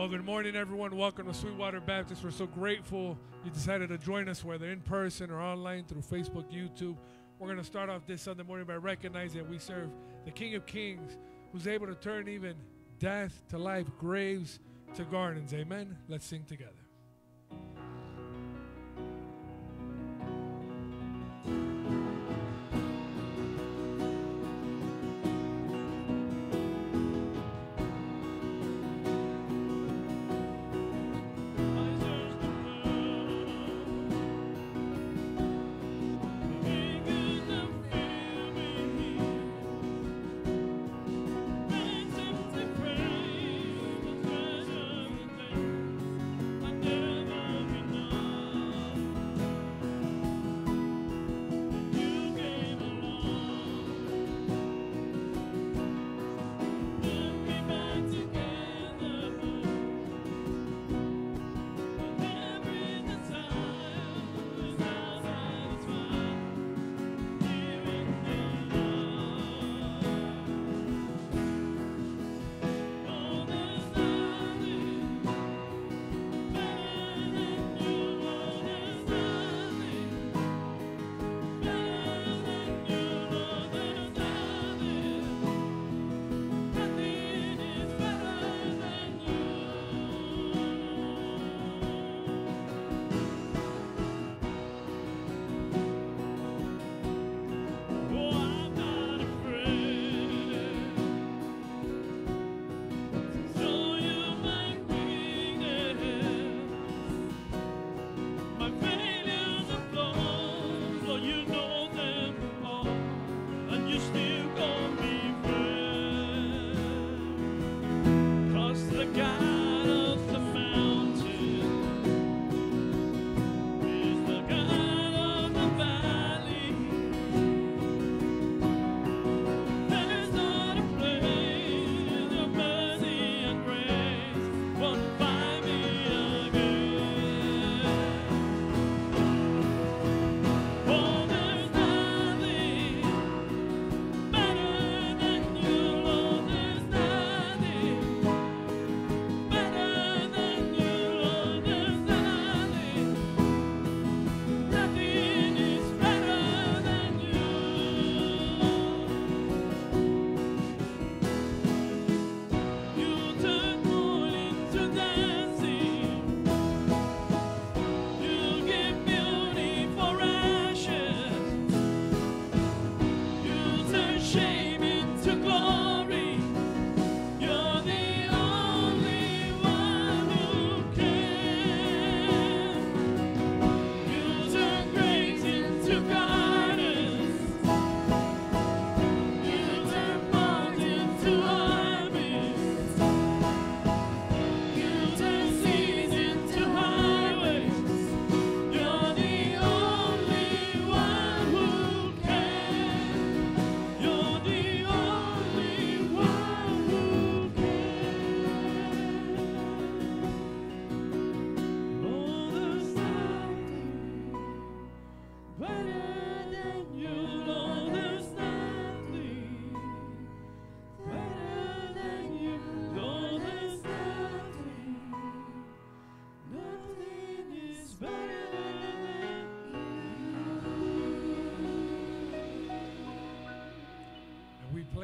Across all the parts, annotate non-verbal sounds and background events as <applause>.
Well, good morning, everyone. Welcome to Sweetwater Baptist. We're so grateful you decided to join us, whether in person or online through Facebook, YouTube. We're going to start off this Sunday morning by recognizing that we serve the King of Kings, who's able to turn even death to life, graves to gardens. Amen. Let's sing together.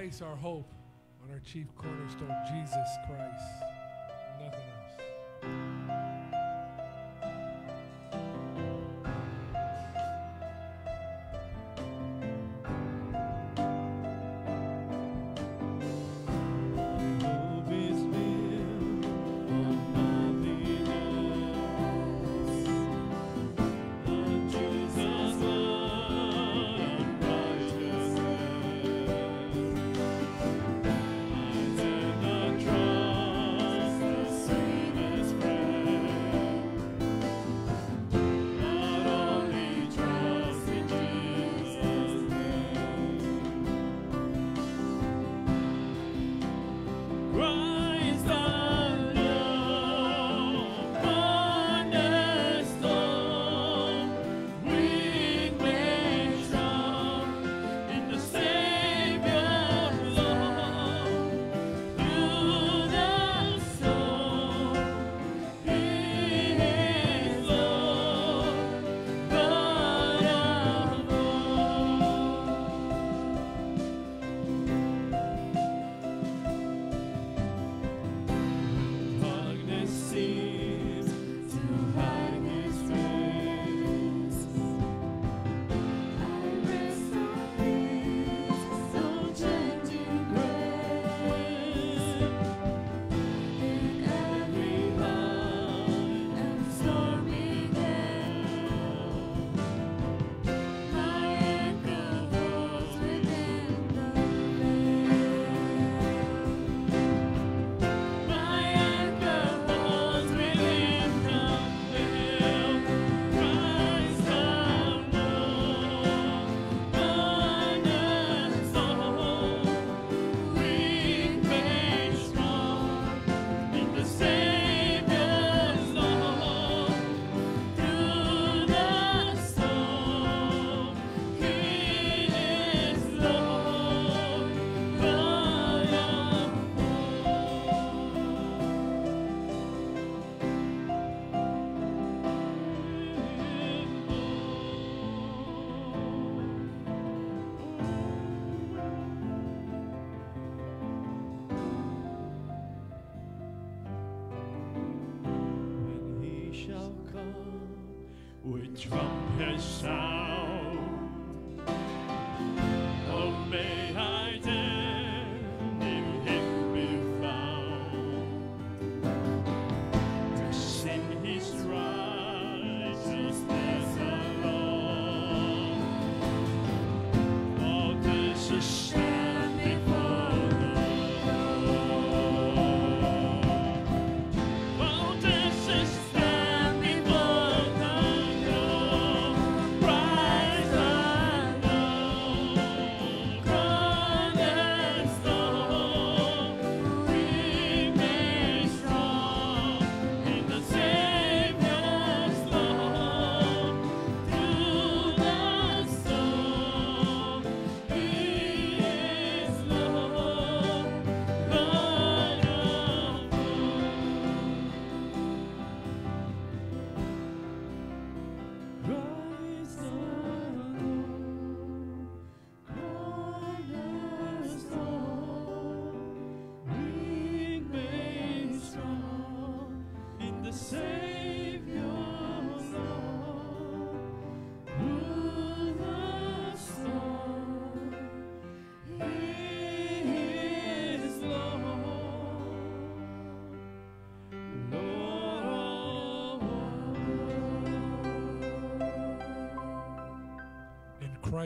Place our hope on our chief cornerstone, Jesus Christ. With trumpet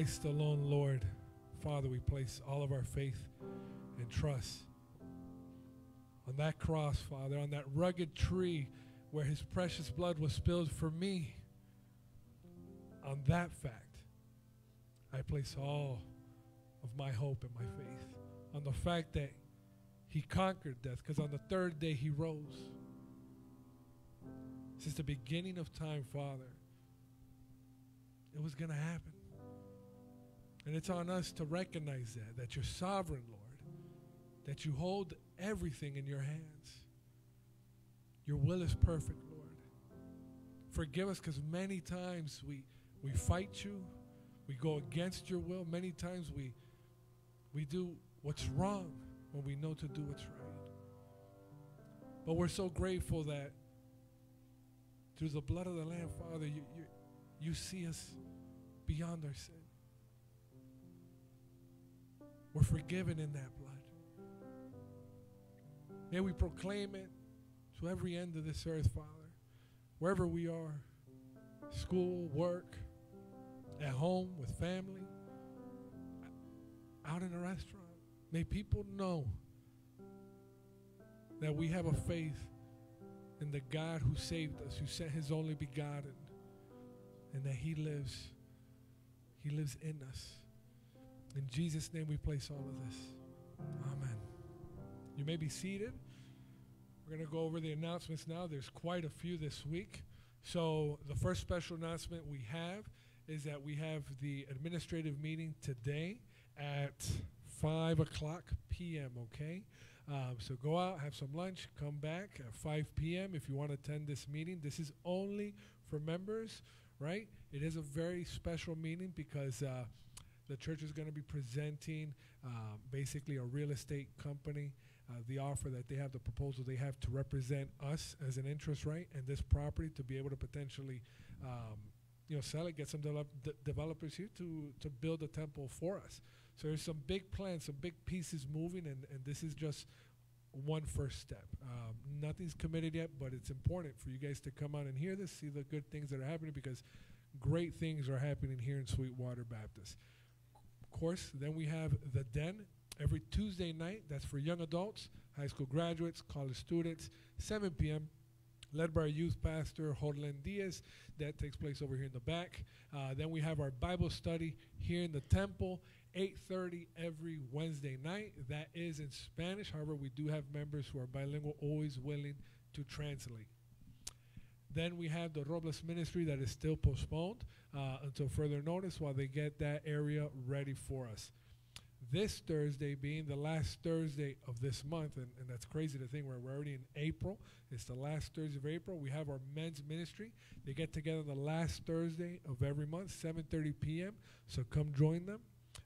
Christ alone, Lord. Father, we place all of our faith and trust on that cross, Father, on that rugged tree where his precious blood was spilled for me. On that fact, I place all of my hope and my faith on the fact that he conquered death because on the third day he rose. Since the beginning of time, Father, it was going to happen. And it's on us to recognize that, that you're sovereign, Lord, that you hold everything in your hands. Your will is perfect, Lord. Forgive us because many times we, we fight you, we go against your will. Many times we, we do what's wrong when we know to do what's right. But we're so grateful that through the blood of the Lamb, Father, you, you, you see us beyond our sin. We're forgiven in that blood. May we proclaim it to every end of this earth, Father, wherever we are school, work, at home, with family, out in a restaurant. May people know that we have a faith in the God who saved us, who sent his only begotten, and that he lives. He lives in us. In Jesus' name we place all of this. Amen. You may be seated. We're going to go over the announcements now. There's quite a few this week. So, the first special announcement we have is that we have the administrative meeting today at 5 o'clock p.m., okay? Um, so, go out, have some lunch, come back at 5 p.m. if you want to attend this meeting. This is only for members, right? It is a very special meeting because uh, the church is going to be presenting um, basically a real estate company uh, the offer that they have, the proposal they have to represent us as an interest right and this property to be able to potentially, um, you know, sell it, get some develop de- developers here to to build a temple for us. So there's some big plans, some big pieces moving, and, and this is just one first step. Um, nothing's committed yet, but it's important for you guys to come out and hear this, see the good things that are happening because great things are happening here in Sweetwater Baptist. Course, then we have the Den every Tuesday night. That's for young adults, high school graduates, college students, 7 p.m. Led by our youth pastor, Jorlen Diaz. That takes place over here in the back. Uh, then we have our Bible study here in the temple, 8.30 every Wednesday night. That is in Spanish. However, we do have members who are bilingual, always willing to translate. Then we have the Robles ministry that is still postponed uh, until further notice while they get that area ready for us. This Thursday being the last Thursday of this month, and, and that's crazy to think we're, we're already in April. It's the last Thursday of April. We have our men's ministry. They get together the last Thursday of every month, 7:30 p.m. So come join them,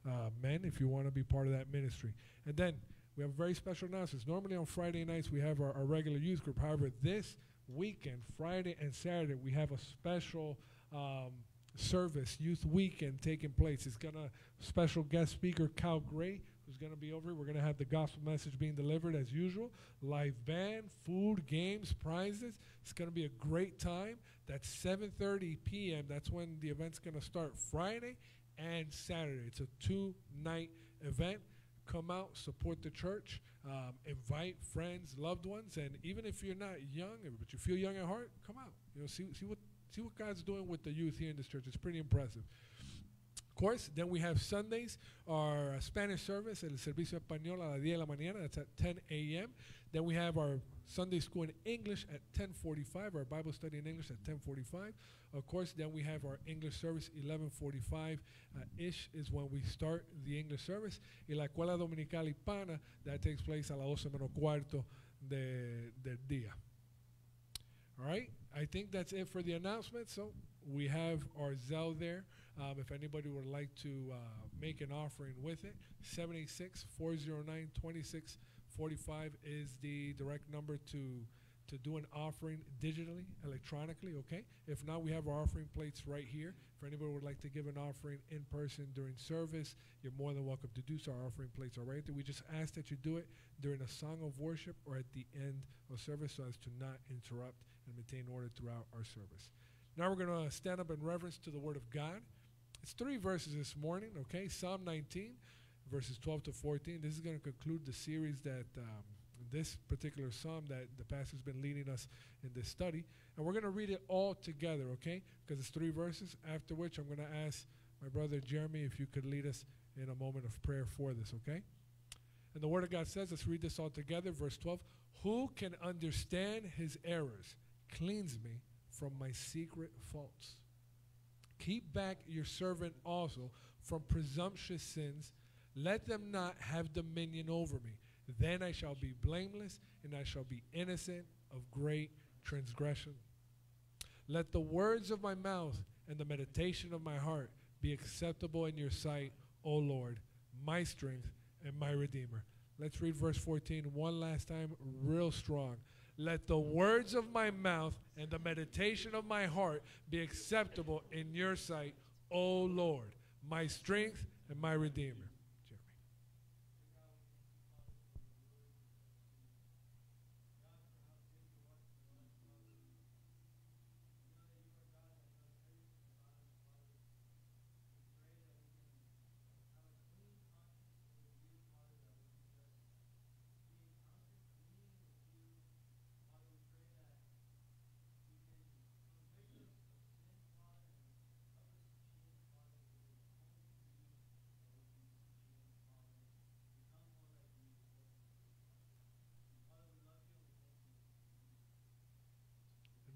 uh, men, if you want to be part of that ministry. And then we have a very special announcements. Normally on Friday nights we have our, our regular youth group. However, this weekend, Friday and Saturday, we have a special um, service, youth weekend taking place. It's gonna special guest speaker Cal Gray, who's gonna be over. We're gonna have the gospel message being delivered as usual. Live band, food, games, prizes. It's gonna be a great time. That's 7:30 p.m. That's when the event's gonna start Friday and Saturday. It's a two-night event. Come out, support the church, um, invite friends, loved ones, and even if you're not young but you feel young at heart, come out. You know, see see what see what God's doing with the youth here in this church. It's pretty impressive. Of course, then we have Sundays, our Spanish service, el servicio español a las 10 de la mañana. That's at 10 a.m. Then we have our Sunday school in English at 10:45. Our Bible study in English at 10:45. Of course, then we have our English service 11:45 uh, ish is when we start the English service. Y la escuela dominical hispana that takes place a las 12 menos cuarto de, del día. All right, I think that's it for the announcement. So we have our Zelle there. Um, if anybody would like to uh, make an offering with it, 786 409 2645 is the direct number to to do an offering digitally, electronically, okay? If not, we have our offering plates right here. If anybody would like to give an offering in person during service, you're more than welcome to do so. Our offering plates are right there. We just ask that you do it during a song of worship or at the end of service so as to not interrupt and maintain order throughout our service. Now we're going to stand up in reverence to the Word of God. It's three verses this morning, okay? Psalm 19, verses 12 to 14. This is going to conclude the series that um, this particular psalm that the pastor's been leading us in this study. And we're going to read it all together, okay? Because it's three verses. After which, I'm going to ask my brother Jeremy if you could lead us in a moment of prayer for this, okay? And the Word of God says, let's read this all together. Verse 12 Who can understand his errors? Cleanse me from my secret faults. Keep back your servant also from presumptuous sins. Let them not have dominion over me. Then I shall be blameless, and I shall be innocent of great transgression. Let the words of my mouth and the meditation of my heart be acceptable in your sight, O Lord, my strength and my redeemer. Let's read verse 14 one last time, real strong. Let the words of my mouth and the meditation of my heart be acceptable in your sight, O Lord, my strength and my redeemer. Jeremy.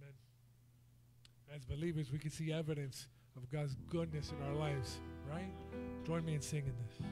Amen. As believers, we can see evidence of God's goodness in our lives, right? Join me in singing this.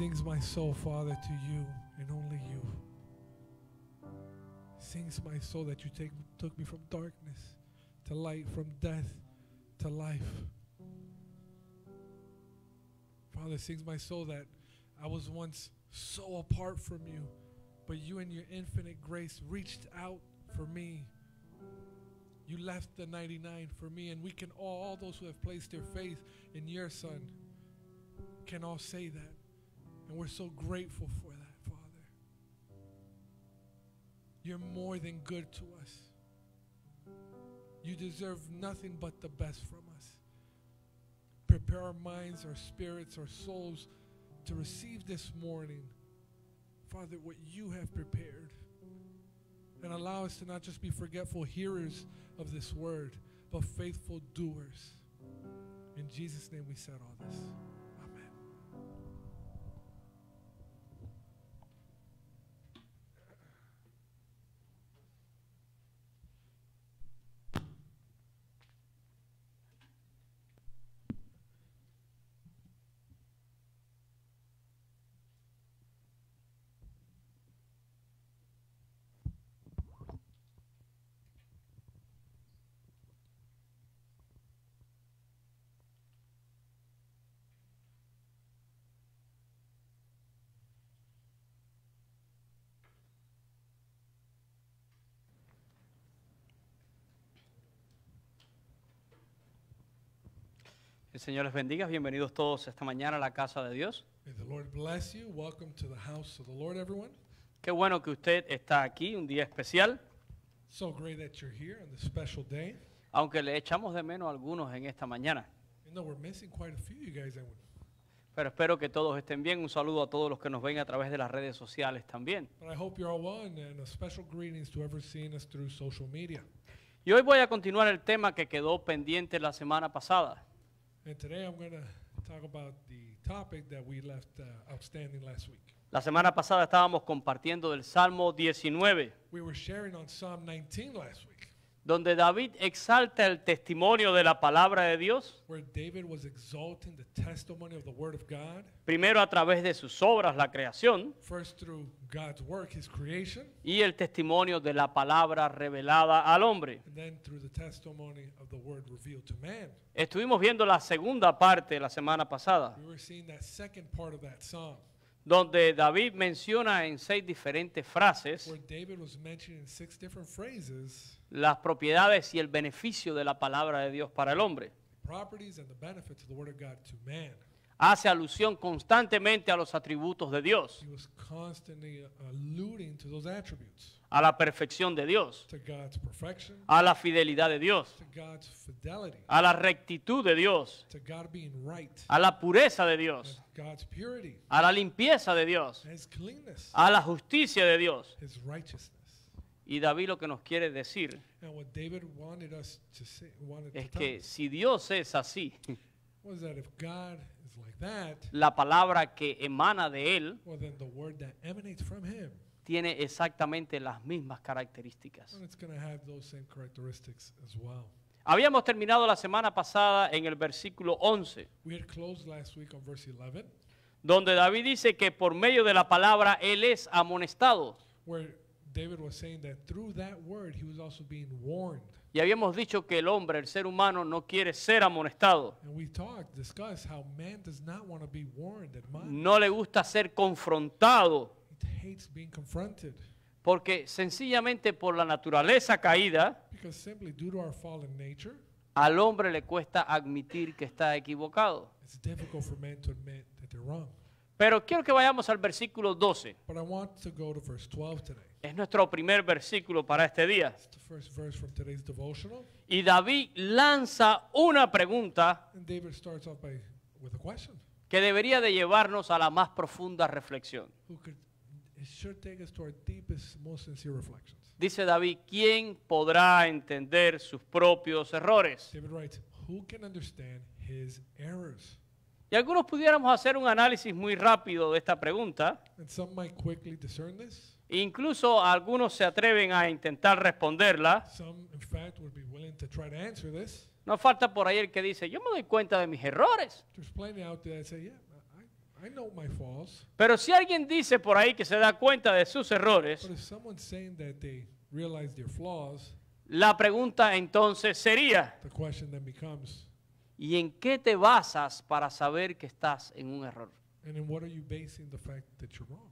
Sings my soul, Father, to you and only you. Sings my soul that you take, took me from darkness to light, from death to life. Father, sings my soul that I was once so apart from you, but you in your infinite grace reached out for me. You left the 99 for me, and we can all, all those who have placed their faith in your Son, can all say that. And we're so grateful for that, Father. You're more than good to us. You deserve nothing but the best from us. Prepare our minds, our spirits, our souls to receive this morning, Father, what you have prepared. And allow us to not just be forgetful hearers of this word, but faithful doers. In Jesus' name we said all this. El Señor les bendiga. Bienvenidos todos esta mañana a la casa de Dios. May the Lord bless you. Welcome to the house of the Lord, everyone. Qué bueno que usted está aquí, un día especial, So great that you're here on this special day. aunque le echamos de menos a algunos en esta mañana. You know, we're missing quite a few of you guys. I would- Pero espero que todos estén bien. Un saludo a todos los que nos ven a través de las redes sociales también. But I hope you're all well, and, and a special greetings to whoever's seeing us through social media. Y hoy voy a continuar el tema que quedó pendiente la semana pasada. And today I'm going to talk about the topic that we left uh, outstanding last week. La semana pasada estábamos compartiendo del Salmo 19, We were sharing on Psalm 19 last week, donde David exalta el testimonio de la palabra de Dios, where David was exalting the testimony of the Word of God, primero a través de sus obras, la creación, first through God's work, His creation, y el testimonio de la palabra revelada al hombre. and then through the testimony of the Word revealed to man. Estuvimos viendo la segunda parte la semana pasada, We were seeing that second part of that psalm, donde David menciona en seis diferentes frases where David was mentioning in six different phrases las propiedades y el beneficio de la palabra de Dios para el hombre. properties and the benefits of the Word of God to man. Hace alusión constantemente a los atributos de Dios, He was constantly uh, alluding to those attributes, a la perfección de Dios, a la fidelidad de Dios, a la rectitud de Dios, a la pureza de Dios, a la limpieza de Dios, a la justicia de Dios. His righteousness. Y David lo que nos quiere decir es que si Dios es así, like that, la palabra que emana de Él well, then the word that emanates from Him, tiene exactamente las mismas características. well, it's have those same characteristics as well. Habíamos terminado la semana pasada en el versículo 11, We had closed last week on verse 11, donde David dice que por medio de la palabra Él es amonestado. where David was saying that through that word, he was also being warned. Y habíamos dicho que el hombre, el ser humano, no quiere ser amonestado. And we talked, discussed how man does not want to be warned, admonished. No le gusta ser confrontado, porque sencillamente por la naturaleza caída, because simply due to our fallen nature, al hombre le cuesta admitir que está equivocado. Pero quiero que vayamos al versículo 12. But I want to go to verse 12 today. Es nuestro primer versículo para este día. Y David lanza una pregunta by with a question. que debería de llevarnos a la más profunda reflexión. Who could it should take us to our deepest, most sincere reflections. Dice David, ¿quién podrá entender sus propios errores? David writes, Who can understand his errors? Y algunos pudiéramos hacer un análisis muy rápido de esta pregunta. And some might quickly discern this. Incluso algunos se atreven a intentar responderla. Some, in fact, would be willing to try to answer this. No falta por ahí el que dice, yo me doy cuenta de mis errores. There's plenty out there that say, Yeah, I, know my faults, Pero si alguien dice por ahí que se da cuenta de sus errores, but if someone's saying that they realize their flaws, la pregunta entonces sería, the question then becomes, ¿y en qué te basas para saber que estás en un error? and then what are you basing the fact that you're wrong?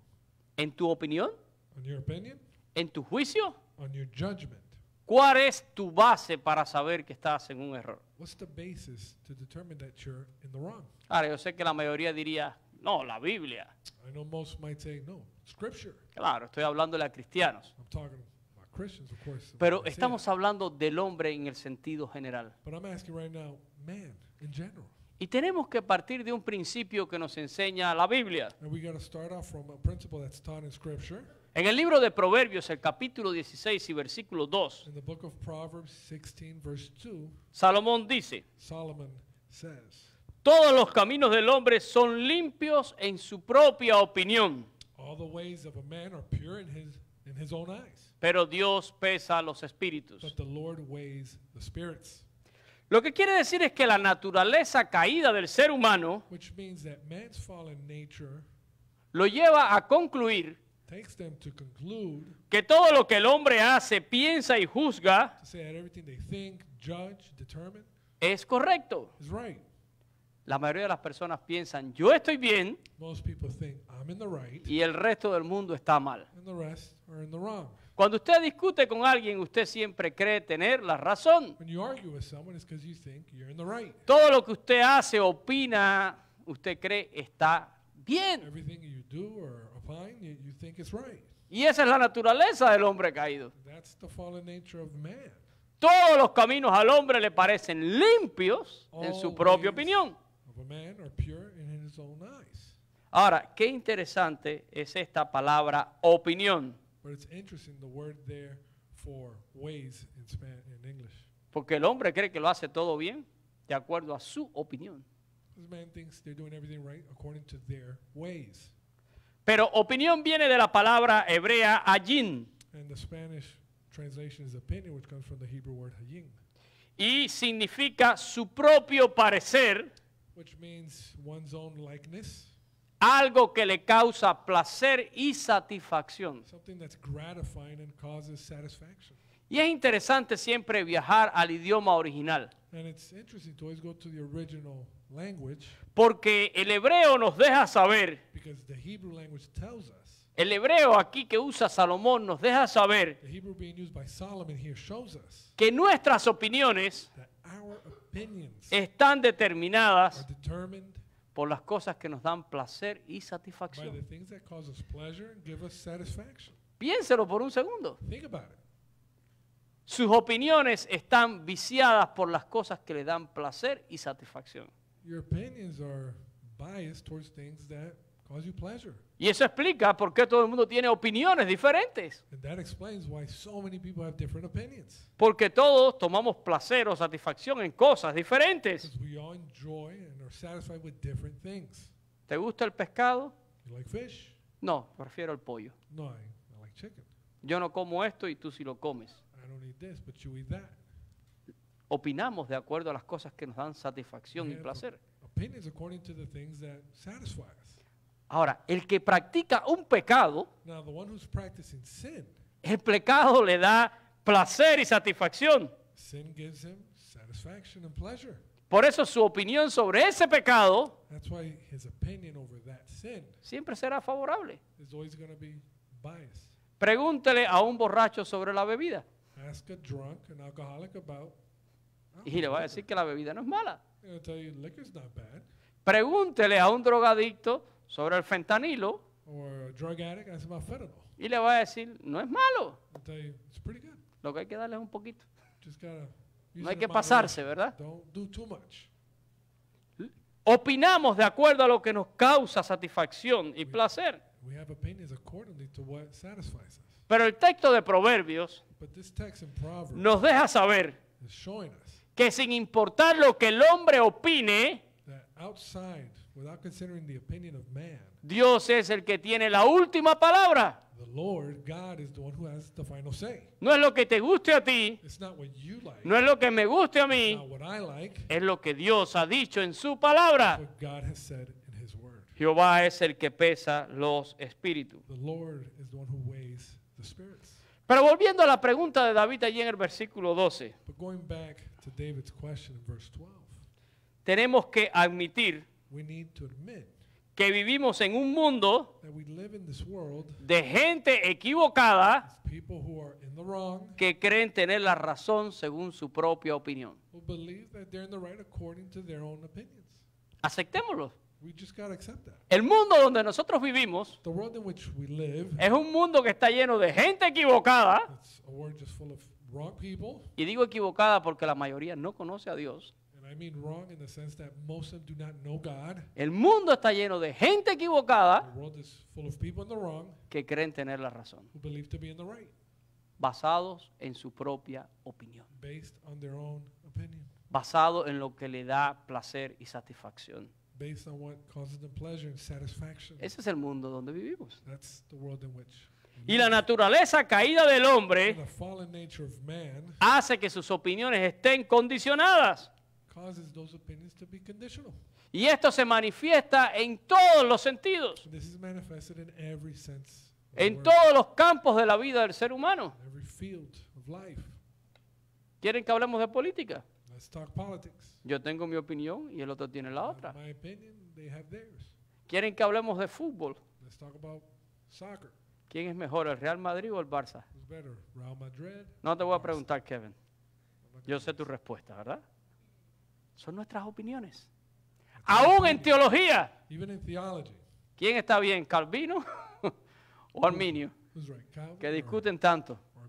¿En tu opinión? On your opinion? ¿En tu juicio? On your judgment? ¿Cuál es tu base para saber que estás en un error? What's the basis to determine that you're in the wrong? Ahora, yo sé que la mayoría diría, no, la Biblia. I know most might say, no, scripture. Claro, estoy hablándole a cristianos. I'm talking about Christians, of course. Pero estamos hablando del hombre en el sentido general. But I'm asking right now, man, in general. Y tenemos que partir de un principio que nos enseña la Biblia. En el libro de Proverbios, el capítulo 16 y versículo 2, In the book of Proverbs 16, verse 2, Salomón dice, Solomon says, todos los caminos del hombre son limpios en su propia opinión, All the ways of a man are pure in his, in his own eyes, pero Dios pesa los espíritus. but the Lord weighs the spirits. Lo que quiere decir es que la naturaleza caída del ser humano Which means that man's fallen nature lo lleva a concluir takes them to conclude que todo lo que el hombre hace, piensa y juzga to say that everything they think, judge, determine es correcto. right. La mayoría de las personas piensan, yo estoy bien Most people think I'm in the right y el resto del mundo está mal. and the rest are in the wrong. Cuando usted discute con alguien, usted siempre cree tener la razón. When you argue with someone, it's because you think you're in the right. Todo lo que usted hace, opina, usted cree está bien. You you, think right. Y esa es la naturaleza del hombre caído. That's the fallen nature of man. Todos los caminos al hombre le parecen limpios en su propia opinión. Of a man are pure in his own eyes. Ahora, qué interesante es esta palabra opinión, But it's interesting the word there for ways in Span in English. porque el hombre cree que lo hace todo bien de acuerdo a su opinión. This man thinks they're doing everything right according to their ways. Pero opinión viene de la palabra hebrea ayin And the Spanish translation is opinion, which comes from the Hebrew word hayin, y significa su propio parecer, which means one's own likeness, algo que le causa placer y satisfacción. something that's gratifying and causes satisfaction. Y es interesante siempre viajar al idioma original, And it's interesting to always go to the original language porque el hebreo nos deja saber, because the Hebrew language tells us, el hebreo aquí que usa Salomón nos deja saber the Hebrew being used by Solomon here shows us que nuestras opiniones that our opinions están are determinadas determined por las cosas que nos dan placer y by the satisfacción. things that cause us pleasure and give us satisfaction. Piénselo por un segundo. Think about it. Sus opiniones están viciadas por las cosas que le dan placer y satisfacción. Your opinions are biased towards things that cause you pleasure. Y eso explica por qué todo el mundo tiene opiniones diferentes. And that explains why so many people have different opinions. Porque todos tomamos placer o satisfacción en cosas diferentes. Because we all enjoy and are satisfied with different things. ¿Te gusta el pescado? You like fish? No, prefiero el pollo. No, I, I like chicken. Yo no como esto y tú sí lo comes. Don't eat this, but you eat that. Opinamos de acuerdo a las cosas que nos dan satisfacción We y have placer. Opinions according to the things that satisfy us. Ahora, el que practica un pecado, Now, the one who's practicing sin, el pecado le da placer y satisfacción. sin gives him satisfaction and pleasure. Por eso su opinión sobre ese pecado That's why his opinion over that sin siempre será favorable. is always going to be biased. Pregúntele a un borracho sobre la bebida Ask a drunk, an alcoholic about. y le va a decir que la bebida no es mala. To tell you liquor's not bad. Pregúntele a un drogadicto sobre el fentanilo Or a drug addict, ask about fentanyl. y le va a decir, no es malo. They'll tell you it's pretty good. Lo que hay que darle es un poquito. Just gotta. use No hay it que in pasarse, moderation. ¿verdad? Don't do too much. Opinamos de acuerdo a lo que nos causa satisfacción y placer. We have opinions accordingly to what satisfies us. Pero el texto de Proverbios nos deja saber que sin importar lo que el hombre opine, that outside, without considering the opinion of man, Dios es el que tiene la última palabra. the Lord, God, is the one who has the final say. No es lo que te guste a ti, It's not what you like, no es lo que me guste a mí, not what I like, es lo que Dios ha dicho en su palabra. it's what God has said in His Word. Jehová es el que pesa los espíritus. The spirits. Pero volviendo a la pregunta de David allí en el versículo 12, But going back to David's question in verse 12, tenemos que admitir we need to admit que vivimos en un mundo that we live in this world de gente equivocada as people who are in the wrong, que creen tener la razón según su propia opinión. who believe that they're in the right according to their own opinions. Aceptémoslo. We just got to accept that. El mundo donde nosotros vivimos The world in which we live, es un mundo que está lleno de gente equivocada. it's a world just full of wrong people. Y digo equivocada porque la mayoría no conoce a Dios. And I mean wrong in the sense that most of them do not know God. El mundo está lleno de gente The equivocada world is full of people in the wrong que creen tener la razón, who believe to be in the right, basados en su propia opinión, based on their own opinion, basado en lo que le da placer y satisfacción. Based on what causes them pleasure and satisfaction. Ese es el mundo donde vivimos. That's the world in which Y la naturaleza caída del hombre The fallen nature of man hace que sus opiniones estén condicionadas. causes those opinions to be conditional. Y esto se manifiesta en todos los sentidos, And this is manifested in every sense, of the en word, todos los campos de la vida del ser humano. every field of life. ¿Quieren que hablemos de política? Let's talk politics. Yo tengo mi opinión y el otro tiene la otra. My opinion, they have theirs. ¿Quieren que hablemos de fútbol? Let's talk about soccer. ¿Quién es mejor, el Real Madrid o el Barça? Who's better, Real Madrid? No te voy a preguntar, Kevin. Yo sé tu respuesta, ¿verdad? Son nuestras opiniones. Aún en teología, Even in theology, ¿quién está bien, Calvino <laughs> o Arminio? who's right, Calvin Que or- discuten tanto. or.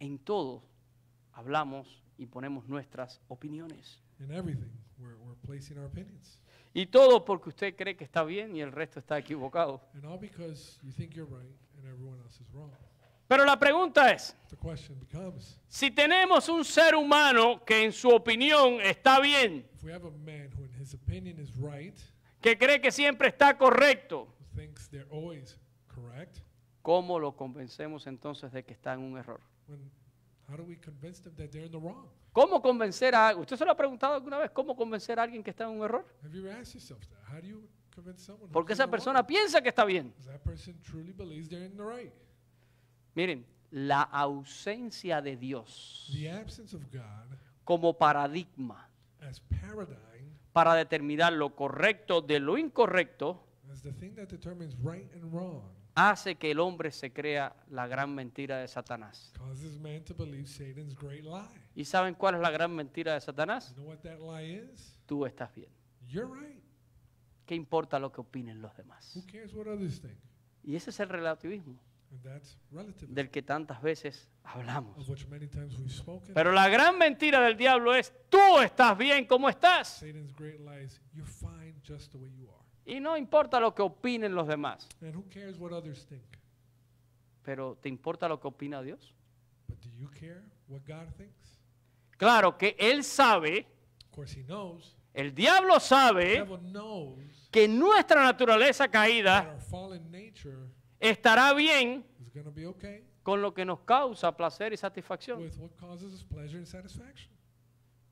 En todo hablamos y ponemos nuestras opiniones. In everything, we're, we're placing our opinions. Y todo porque usted cree que está bien y el resto está equivocado. And all because you think you're right and everyone else is wrong. Pero la pregunta es, The question becomes, si tenemos un ser humano que en su opinión está bien, if we have a man who in his opinion is right, que cree que siempre está correcto, who thinks they're always correct, ¿cómo lo convencemos entonces de que está en un error? when, how do we convince them that they're in the wrong? ¿Cómo convencer a ¿Usted se lo ha preguntado alguna vez? ¿Cómo convencer a alguien que está en un error? Have you ever asked yourself that? How do you convince someone? Porque esa persona piensa que está bien. Because that person truly believes they're in the right. Miren, la ausencia de Dios The absence of God como paradigma as paradigm, para determinar lo correcto de lo incorrecto as the thing that determines right and wrong, hace que el hombre se crea la gran mentira de Satanás. causes man to believe Satan's great lie. ¿Y saben cuál es la gran mentira de Satanás? You know what that lie is? Tú estás bien. You're right. ¿Qué importa lo que opinen los demás? Who cares what others think? Y ese es el relativismo del que tantas veces hablamos. Pero la gran mentira del diablo es, tú estás bien como estás. Satan's great lie is you're fine just the way you are. Y no importa lo que opinen los demás. And who cares what others think? Pero ¿te importa lo que opina Dios? But do you care what God thinks? Claro que Él sabe, Of course, He knows. el diablo The sabe devil knows que nuestra naturaleza that caída our fallen nature estará bien is be okay con lo que nos causa placer y satisfacción, with what causes us pleasure and satisfaction.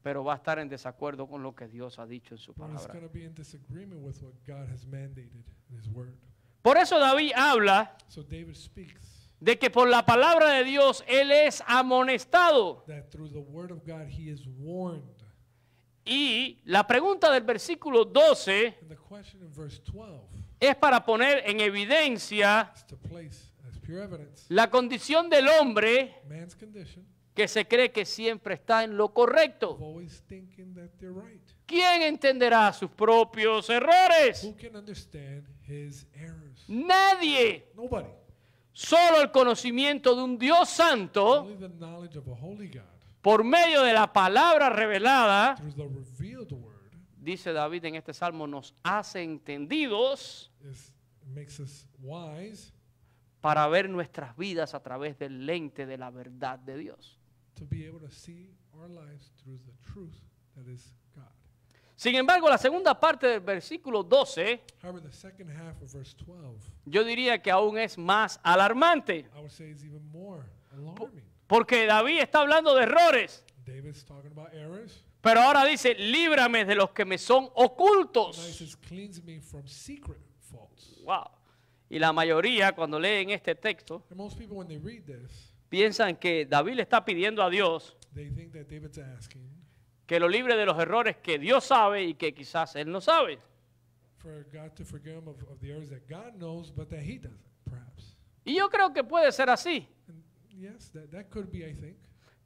Pero va a estar en desacuerdo con lo que Dios ha dicho en su palabra. going to be in disagreement with what God has mandated in His Word. Por eso David habla So David speaks de que por la palabra de Dios Él es amonestado. that through the Word of God He is warned. Y la pregunta del versículo 12 And the question in verse 12 es para poner en evidencia place la condición del hombre man's condition que se cree que siempre está en lo correcto. right. ¿Quién entenderá sus propios errores? Who can understand his errors? Nadie. Nobody. Solo el conocimiento de un Dios santo por medio de la palabra revelada, through the revealed word dice David en este salmo, nos hace entendidos is makes us wise para ver nuestras vidas a través del lente de la verdad de Dios. To be able to see our lives through the truth that is God. Sin embargo, la segunda parte del versículo 12, However, the second half of verse 12, yo diría que aún es más alarmante, I would say is even more alarming. porque David está hablando de errores, David's talking about errors. Pero ahora dice, líbrame de los que me son Now he ocultos. says, cleanse me from secret faults. Wow. Y la mayoría cuando leen este texto And most people, when they read this, piensan que David le está pidiendo a Dios they think that David's asking que lo libre de los errores que Dios sabe y que quizás él no sabe. for God to forgive him of, of the errors that God knows, but that he doesn't, perhaps. Y yo creo que puede ser así. And yes, that, that could be, I think.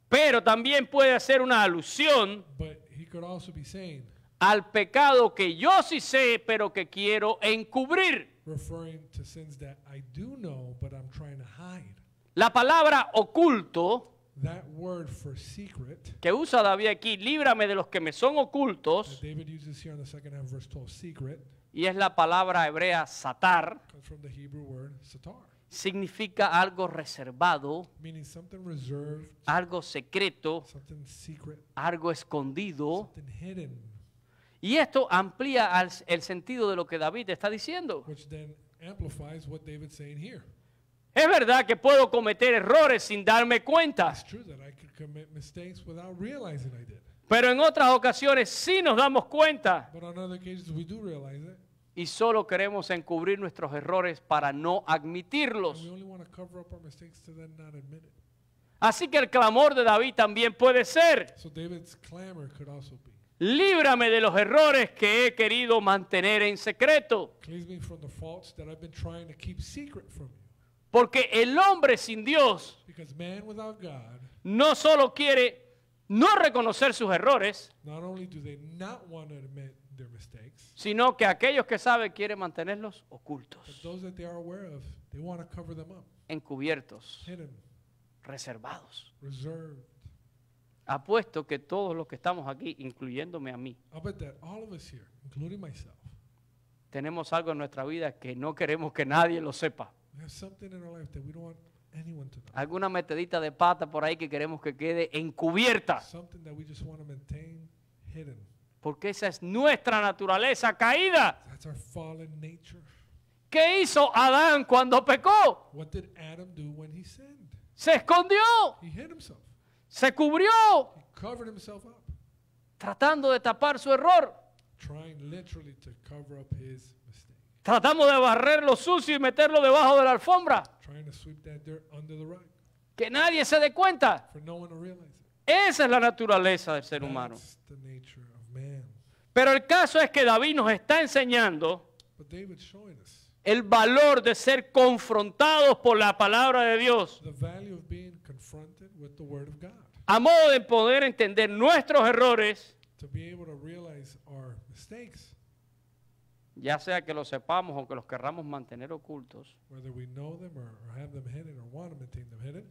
Pero también puede ser una alusión But he could also be saying, al pecado que yo sí sé, pero que quiero encubrir. referring to sins that I do know, but I'm trying to hide. La palabra oculto That word for secret que usa David aquí, líbrame de los que me son that ocultos, David uses here in the second half, verse 12, secret, y es la palabra hebrea satar, comes from the Hebrew word satar, significa algo reservado, meaning something reserved, algo secreto, something secret, algo escondido. something hidden, Y esto amplía al- el sentido de lo que David está diciendo. which then amplifies what David's saying here. Es verdad que puedo cometer errores sin darme cuenta, It's true that I could commit mistakes without realizing I did. pero en otras ocasiones sí nos damos cuenta But on other occasions, we do realize it. y solo queremos encubrir nuestros errores para no admitirlos. we only want to cover up our mistakes to then not admit it. Así que el clamor de David también puede ser, So David's clamor could also be, líbrame de los errores que he querido mantener en secreto, porque el hombre sin Dios Because man without God, no solo quiere no reconocer sus errores, not only do they not want to admit their mistakes, sino que aquellos que saben quieren mantenerlos but ocultos, those that they are aware of, they want to cover them up, encubiertos, hidden, reservados. reserved. Apuesto que todos los que estamos aquí, incluyéndome a mí, I'll bet that all of us here, including myself, tenemos algo en nuestra vida que no queremos que nadie lo sepa. We have something in our life that we don't want anyone to know. Alguna metedita de pata por ahí que queremos que quede encubierta. Something that we just want to maintain hidden. Porque esa es nuestra naturaleza caída. That's our fallen nature. ¿Qué hizo Adán cuando pecó? What did Adam do when he sinned? Se escondió, He hid himself. se cubrió, He covered himself up, tratando de tapar su error. trying literally to cover up his Tratamos de barrer lo sucio y meterlo debajo de la alfombra. trying to sweep that dirt under the rug Que nadie se dé cuenta. no. Esa es la naturaleza del ser humano. That's. Pero el caso es que David nos está enseñando el valor de ser confrontados por la palabra de Dios. A modo de poder entender nuestros errores, to be able to realize our mistakes, ya sea que los sepamos o que los querramos mantener ocultos. whether we know them or, or have them hidden or want to maintain them hidden.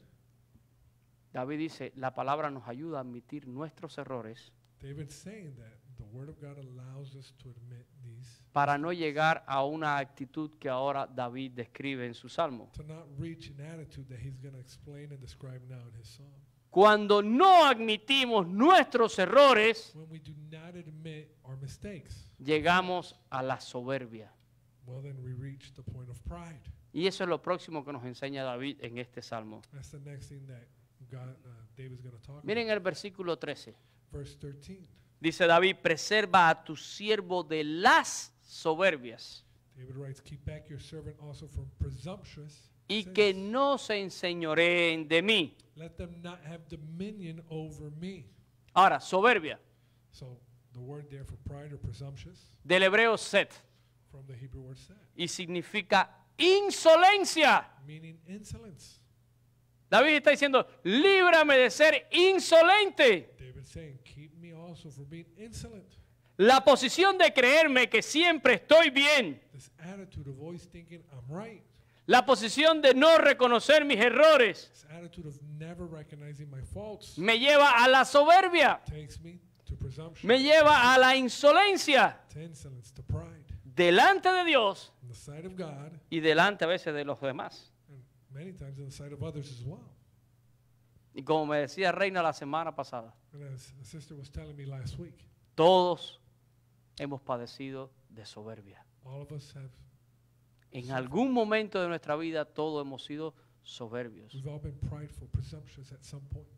David dice, la palabra nos ayuda a admitir nuestros errores David's saying that the Word of God allows us to admit these, para no llegar a una actitud que ahora David describe en su salmo. to not reach an attitude that he's going to explain and describe now in his psalm. Cuando no admitimos nuestros errores, When we do not admit our mistakes, llegamos a la soberbia. well, then we reach the point of pride. Y eso es lo próximo que nos enseña David en este salmo. That's the next thing that God, uh, Miren about. el versículo 13. Verse 13. Dice David, preserva a tu siervo de las soberbias David writes, Keep back your servant also from presumptuous y que no se enseñoreen de mí. Let them not have dominion over me. Ahora, soberbia, So the word there for pride or presumptuous del hebreo set, from the Hebrew word set, y significa insolencia. meaning insolence. David está diciendo, líbrame de ser insolente. David saying, Keep me also from being insolent. La posición de creerme que siempre estoy bien. This attitude of always thinking I'm right. La posición de no reconocer mis errores me lleva a la soberbia, me lleva a la insolencia delante de Dios y delante a veces de los demás. Y como me decía Reina la semana pasada, todos hemos padecido de soberbia. all of us have, En algún momento de nuestra vida todos hemos sido soberbios. we've all been prideful, presumptuous at some point.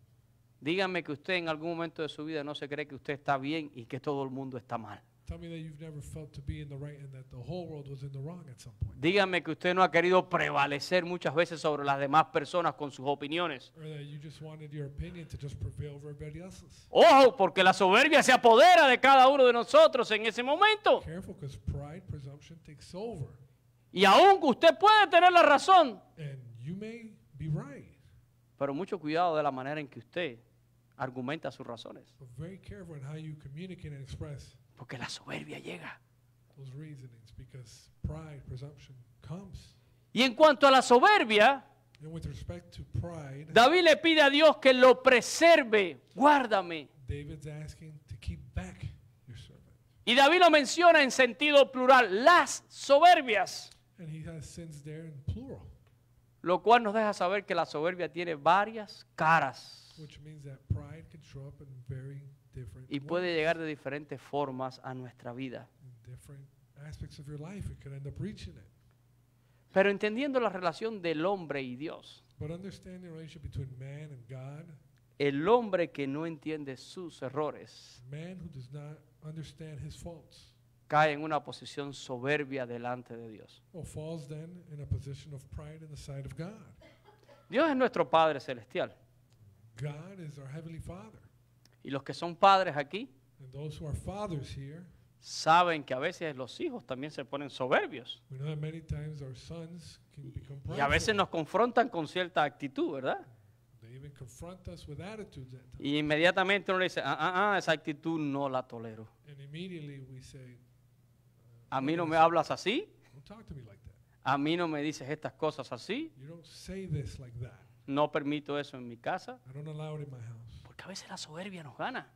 Dígame que usted en algún momento de su vida no se cree que usted está bien y que todo el mundo está mal. Tell me that you've never felt to be in the right and that the whole world was in the wrong at some point. Dígame que usted no ha querido prevalecer muchas veces sobre las demás personas con sus opiniones. Ojo, porque la soberbia se apodera de cada uno de nosotros en ese momento. Careful because pride, presumption takes over. Y que usted puede tener la razón, And you may be right, pero mucho cuidado de la manera en que usted argumenta sus razones. but very careful in how you communicate and express Porque la soberbia llega. those reasonings because pride, presumption comes. Y en cuanto a la soberbia, And with respect to pride, David le pide a Dios que lo preserve, guárdame. David's asking to keep back your servant. Y David lo menciona en sentido plural, las soberbias, And he has sins there in plural, lo cual nos deja saber que la soberbia tiene varias caras which means that pride can show up in very different y puede ways, llegar de diferentes formas a nuestra vida. in different aspects of your life. It could end up reaching it. Pero entendiendo la relación del hombre y Dios, But understanding the relationship between man and God, el hombre que no entiende sus errores man who does not understand his faults, cae en una posición soberbia delante de Dios. falls then in a position of pride in the sight of God. Dios es nuestro Padre Celestial. God is our heavenly Father. Y los que son padres aquí And those who are fathers here, saben que a veces los hijos también se ponen soberbios. we know that many times our sons can become Y a veces prideful. nos confrontan con cierta actitud, ¿verdad? They even confront us with attitudes at times. Y inmediatamente uno le dice, ah, ah, ah, esa actitud no la tolero. And immediately we say, A mí no me hablas así, a mí no me dices estas cosas así, no permito eso en mi casa, porque a veces la soberbia nos gana.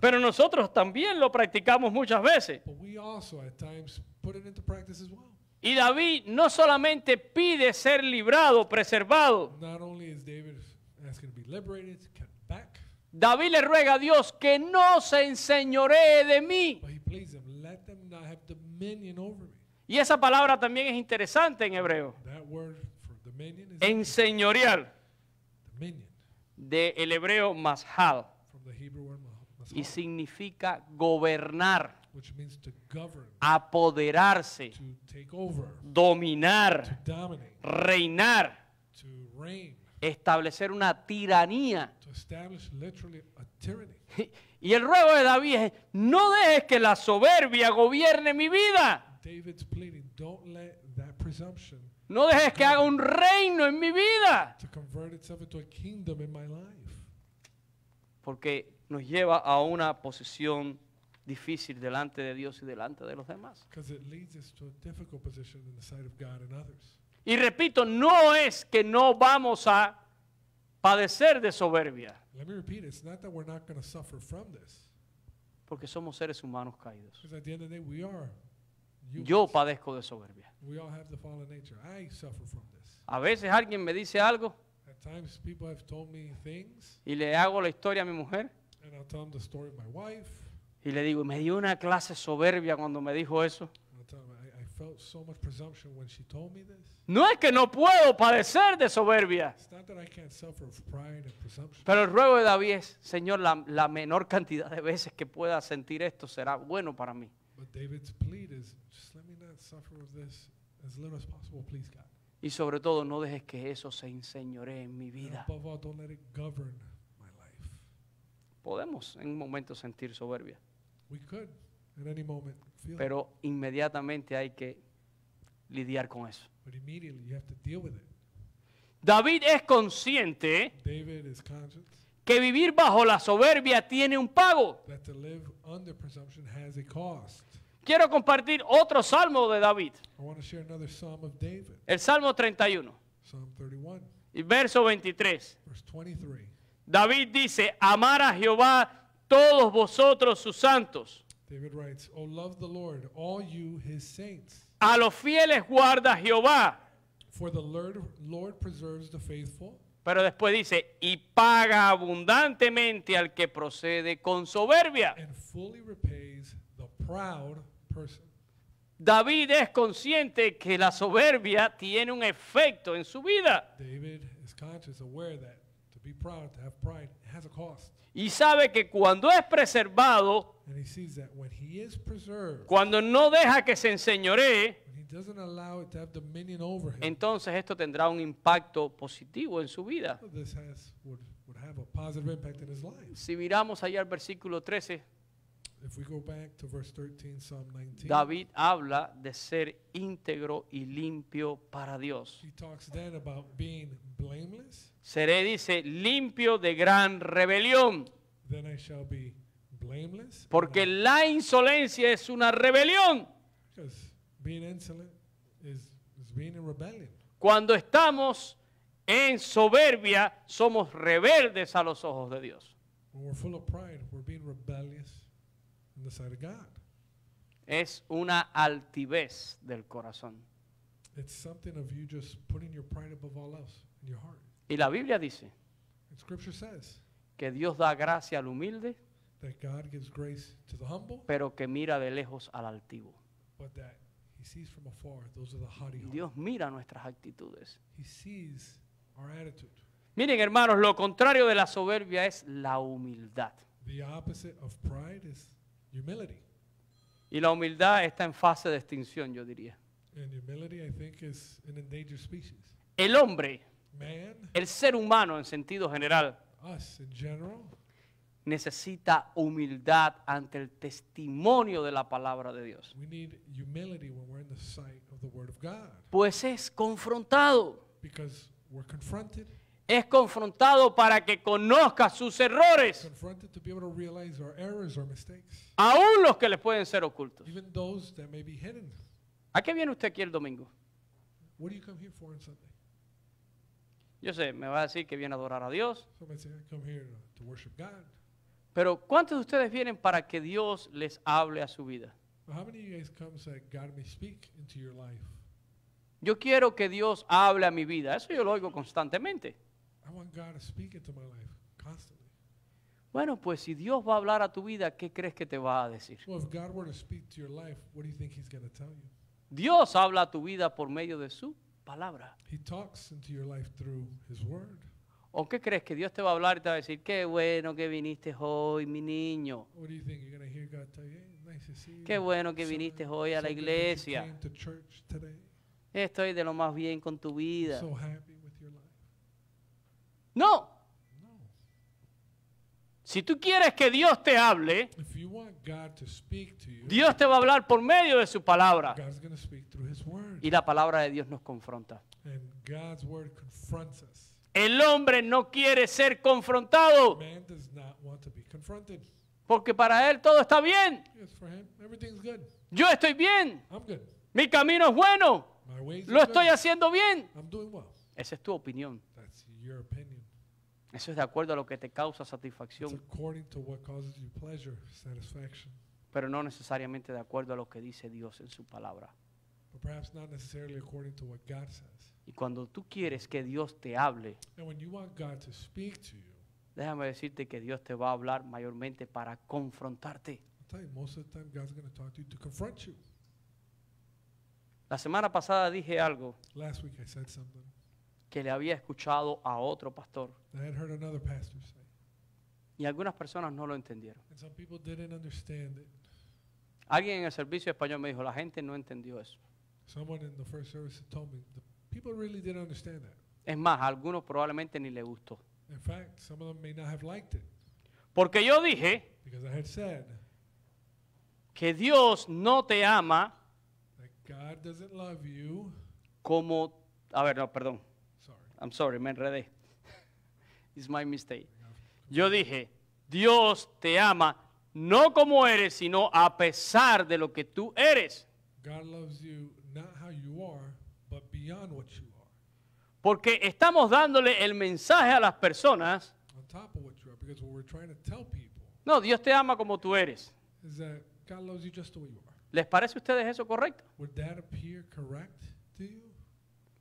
Pero nosotros también lo practicamos muchas veces. But we also at times put it into practice as well. Y David no solamente pide ser librado, preservado, David le ruega a Dios que no se enseñoree de mí. but he pleads them, let them not have dominion over me. Y esa palabra también es interesante en hebreo. That word for dominion is Enseñoreal, dominion. Del hebreo mashal, from the Hebrew word ma- y significa gobernar, which means to govern, apoderarse, to take over, dominar, to dominate, reinar, to reign, establecer una tiranía. to establish literally a tyranny. <laughs> Y el ruego de David es, no dejes que la soberbia gobierne mi vida. David's pleading, don't let that presumption No dejes que haga un reino en mi vida. to convert itself into a kingdom in my life. Porque nos lleva a una posición difícil delante de Dios y delante de los demás. Because it leads us to a difficult position in the sight of God and others. Y repito, no es que no vamos a padecer de soberbia, Let me repeat, it's not that we're not going to suffer from this. porque somos seres humanos caídos. Because at the end of the day, we are humans. Yo padezco de soberbia. We all have the fallen nature. I suffer from this. A veces alguien me dice algo At times, people have told me things, y le hago la historia a mi mujer and I'll tell them the story of my wife. y le digo, me dio una clase soberbia cuando me dijo eso. I'll tell them felt so much presumption when she told me this. No es que no puedo padecer de soberbia, It's not that I can't suffer of pride and presumption. pero el ruego de David es, Señor, la, la menor cantidad de veces que pueda sentir esto será bueno para mí. But David's plea is just let me not suffer of this as little as possible, please, God. Y sobre todo, no dejes que eso se enseñoree en mi And vida. above all, don't let it govern my life. Podemos en un momento sentir soberbia, We could at any moment pero inmediatamente hay que lidiar con eso. but immediately you have to deal with it. David es consciente David is conscious que vivir bajo la soberbia tiene un pago. that to live under presumption has a cost. Quiero compartir otro salmo de David, I want to share another Psalm of David, el Salmo 31, Psalm 31, y verso 23. verse 23. David dice, amar a Jehová todos vosotros sus santos, David writes, Oh, love the Lord, all you his saints. a los fieles guarda Jehová. For the Lord, Lord preserves the faithful Pero después dice, y paga abundantemente al que procede con soberbia. and fully repays the proud person. David es consciente que la soberbia tiene un efecto en su vida. David is conscious, aware that be proud, to have pride, has a cost. Y sabe que cuando es preservado, And he sees that when he is preserved, cuando no deja que se enseñoree, when he doesn't allow it to have dominion over him, entonces esto tendrá un impacto positivo en su vida. this has would, would have a positive impact in his life. Si miramos allá al versículo 13, If we go back to verse 13, Psalm 19, David habla de ser íntegro y limpio para Dios. he talks then about being blameless. Seré, dice, limpio de gran rebelión, Then I shall be blameless. porque la insolencia es una rebelión. Because being insolent is, is being in rebellion. Cuando estamos en soberbia, somos rebeldes a los ojos de Dios. When we're full of pride, we're being rebellious in the sight of God. Es una altivez del corazón. It's something of you just putting your pride above all else in your heart. Y la Biblia dice And Scripture says que Dios da gracia al humilde, that God gives grace to the humble, pero que mira de lejos al altivo. but that He sees from afar. Those are the haughty heart. Dios mira nuestras actitudes. He sees our attitude. Miren, hermanos, lo contrario de la soberbia es la humildad. The opposite of pride is humility. Y la humildad está en fase de extinción, yo diría. And humility, I think, is an endangered species. El hombre, Man, el ser humano en sentido general, us in general, necesita humildad ante el testimonio de la palabra de Dios. we need humility when we're in the sight of the Word of God Pues es confrontado. because we're confronted, Es confrontado para que conozca sus errores, confronted to be able to realize our errors, our mistakes, aún los que le pueden ser ocultos. even those that may be hidden. ¿A qué viene usted aquí el domingo? What do you come here for on Sunday? Yo sé, me va a decir que viene a adorar a Dios, say, I come here to, to worship God. pero ¿cuántos de ustedes vienen para que Dios les hable a su vida? But how many of you guys come so that God may speak into your life? Yo quiero que Dios hable a mi vida, eso yo lo oigo constantemente. I want God to speak into my life constantly. Bueno, pues si Dios va a hablar a tu vida, ¿qué crees que te va a decir? Well, if God were to speak to your life, what do you think He's going to tell you? Dios habla a tu vida por medio de su palabra. He talks into your life through His Word. ¿O qué crees que Dios te va a hablar y te va a decir, qué bueno que viniste hoy, mi niño? What do you think? You're going to hear God tell you, hey, nice to see you. Qué bueno que viniste hoy a la iglesia. Estoy de lo más bien con tu vida. So happy. No, si tú quieres que Dios te hable, to you, Dios te va a hablar por medio de su palabra. Y la palabra de Dios nos confronta. El hombre no quiere ser confrontado porque para él todo está bien. Yes, him. Yo estoy bien. I'm good. Mi camino es bueno. Lo estoy good. haciendo bien. I'm doing well. Esa es tu opinión. That's your opinion. Eso es de acuerdo a lo que te causa It's satisfacción, according to what causes you pleasure, satisfaction, pero no necesariamente de acuerdo a lo que dice Dios en su palabra. but perhaps not necessarily according to what God says. Y cuando tú quieres que Dios te hable, And when you want God to speak to you, déjame decirte que Dios te va a hablar mayormente para confrontarte. I'll tell you, most of the time God's going to talk to you to confront you. La semana pasada dije algo Last week I said something que le había escuchado a otro pastor that I had heard another pastor say, y algunas personas no lo entendieron. and some people didn't understand it. Alguien en el servicio español me dijo, la gente no entendió eso. Someone in the first service told me the people really didn't understand that. Es más, a algunos probablemente ni le gustó. In fact, some of them may not have liked it Porque yo dije because I had said que Dios no te ama that God doesn't love you. como... A ver, no, perdón. I'm sorry, me enredé. <laughs> It's my mistake. Yo dije, Dios te ama no como eres, sino a pesar de lo que tú eres. God loves you not how you are, but beyond what you are. Porque estamos dándole el mensaje a las personas, On top of what you are. Because what we're trying to tell people no, Dios te ama como tú eres. is that God loves you just the way you are. ¿Les parece a ustedes eso correcto? Would that appear correct to you?